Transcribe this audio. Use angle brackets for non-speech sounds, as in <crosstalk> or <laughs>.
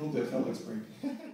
Hope that felt like spring. <laughs>